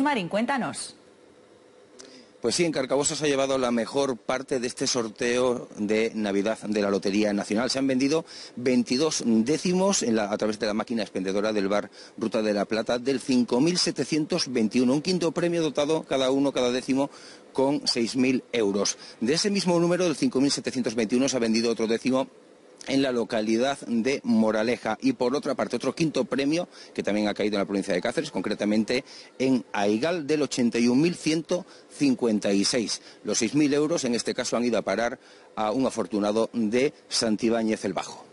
Marín, cuéntanos. Pues sí, en Carcabosa se ha llevado la mejor parte de este sorteo de Navidad de la Lotería Nacional. Se han vendido 22 décimos a través de la máquina expendedora del bar Ruta de la Plata del 5.721. Un quinto premio dotado cada uno, cada décimo, con 6.000 euros. De ese mismo número, del 5.721, se ha vendido otro décimo en la localidad de Moraleja. Y por otra parte, otro quinto premio que también ha caído en la provincia de Cáceres, concretamente en Aigal del 81.156. Los 6.000 euros en este caso han ido a parar a un afortunado de Santibáñez el Bajo.